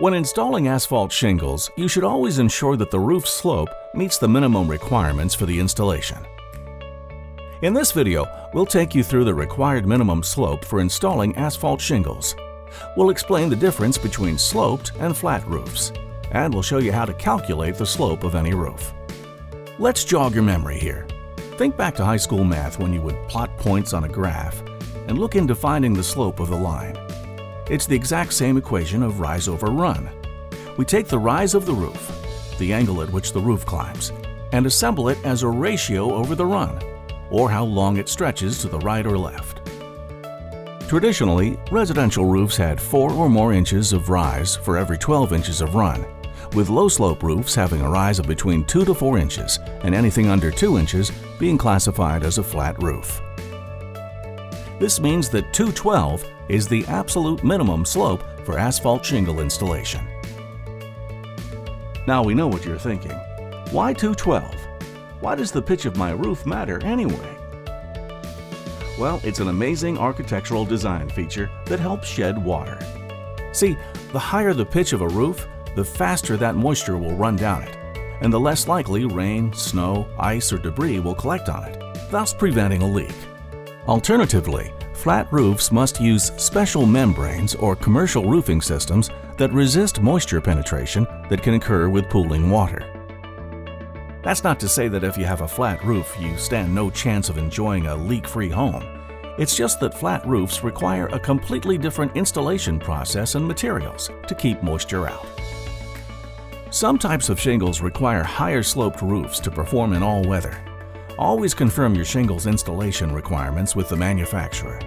When installing asphalt shingles, you should always ensure that the roof slope meets the minimum requirements for the installation. In this video, we'll take you through the required minimum slope for installing asphalt shingles. We'll explain the difference between sloped and flat roofs, and we'll show you how to calculate the slope of any roof. Let's jog your memory here. Think back to high school math when you would plot points on a graph and look into finding the slope of the line. It's the exact same equation of rise over run. We take the rise of the roof, the angle at which the roof climbs, and assemble it as a ratio over the run, or how long it stretches to the right or left. Traditionally, residential roofs had 4 or more inches of rise for every 12 inches of run, with low-slope roofs having a rise of between 2 to 4 inches and anything under 2 inches being classified as a flat roof. This means that 212 is the absolute minimum slope for asphalt shingle installation. Now we know what you're thinking. Why 212? Why does the pitch of my roof matter anyway? Well, it's an amazing architectural design feature that helps shed water. See, the higher the pitch of a roof, the faster that moisture will run down it, and the less likely rain, snow, ice, or debris will collect on it, thus preventing a leak. Alternatively, flat roofs must use special membranes or commercial roofing systems that resist moisture penetration that can occur with pooling water. That's not to say that if you have a flat roof, you stand no chance of enjoying a leak-free home. It's just that flat roofs require a completely different installation process and materials to keep moisture out. Some types of shingles require higher sloped roofs to perform in all weather. Always confirm your shingles installation requirements with the manufacturer.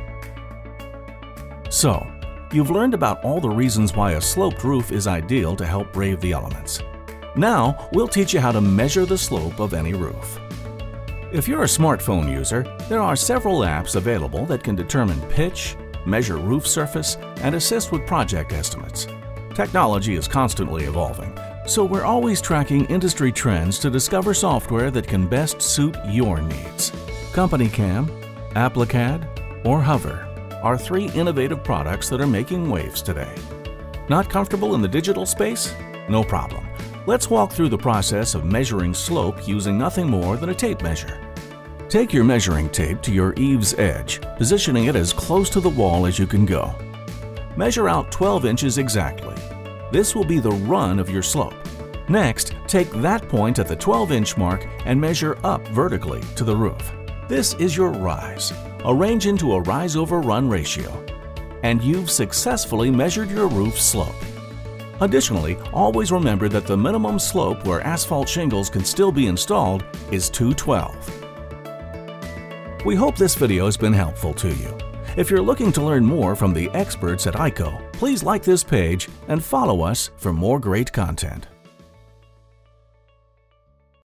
So, you've learned about all the reasons why a sloped roof is ideal to help brave the elements. Now, we'll teach you how to measure the slope of any roof. If you're a smartphone user, there are several apps available that can determine pitch, measure roof surface, and assist with project estimates. Technology is constantly evolving, so we're always tracking industry trends to discover software that can best suit your needs. CompanyCam, Applicad, or Hover are three innovative products that are making waves today. Not comfortable in the digital space? No problem. Let's walk through the process of measuring slope using nothing more than a tape measure. Take your measuring tape to your eaves edge, positioning it as close to the wall as you can go. Measure out 12 inches exactly this will be the run of your slope. Next, take that point at the 12-inch mark and measure up vertically to the roof. This is your rise. Arrange into a rise over run ratio. And you've successfully measured your roof slope. Additionally, always remember that the minimum slope where asphalt shingles can still be installed is 212. We hope this video has been helpful to you. If you're looking to learn more from the experts at IKO, please like this page and follow us for more great content.